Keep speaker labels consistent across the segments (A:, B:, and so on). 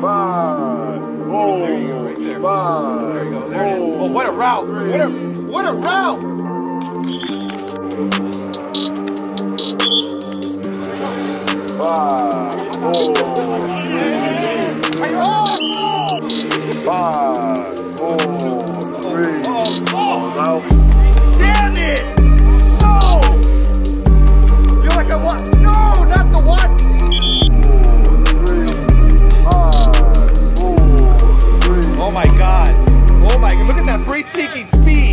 A: Five. Oh,
B: Oh, what a route. What a, what a route.
C: lights, peace.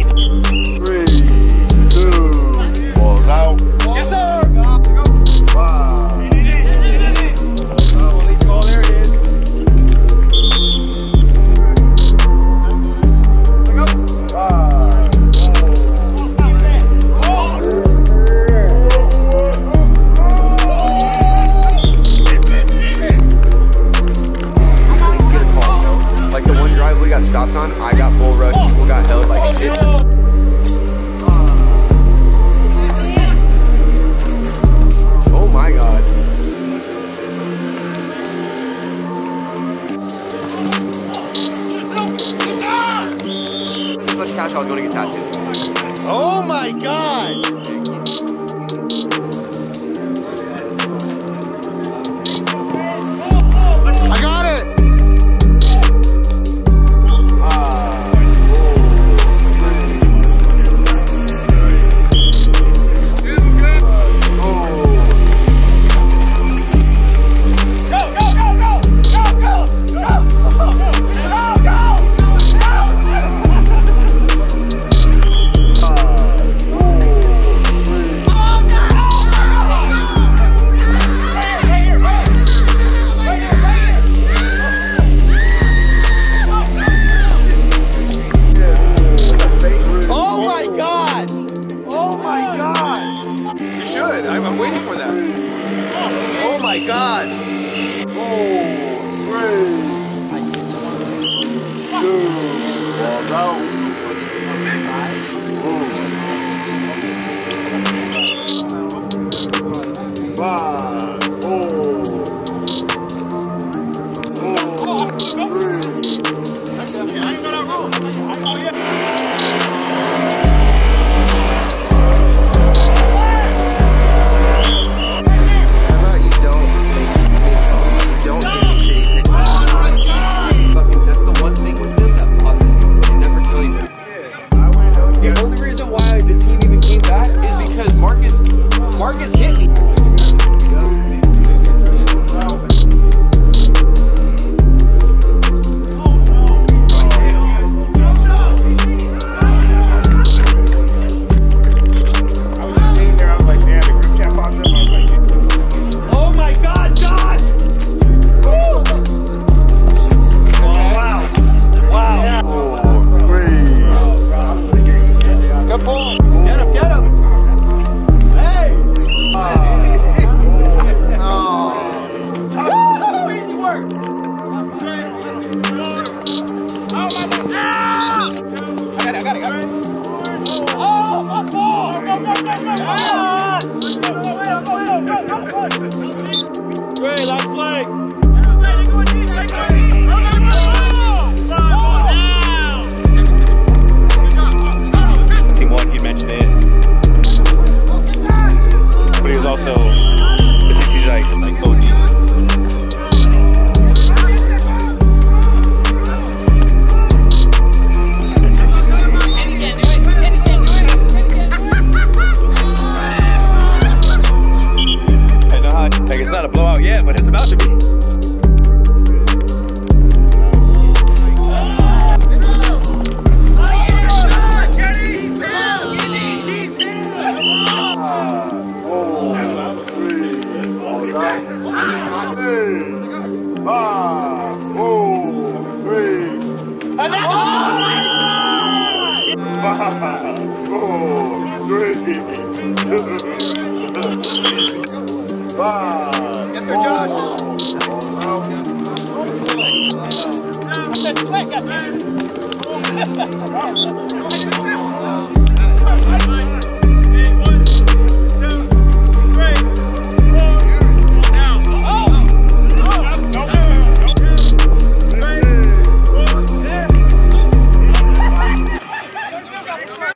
C: drive we got stopped on, I got bull rushed, people got held like shit. Oh my god. Cash I was gonna get tattooed.
B: Oh my god! Roda 1.
A: Two, five, four, three.
C: And that's
A: all right! Five, four, three. five,
B: Mr. Josh. I said slick, I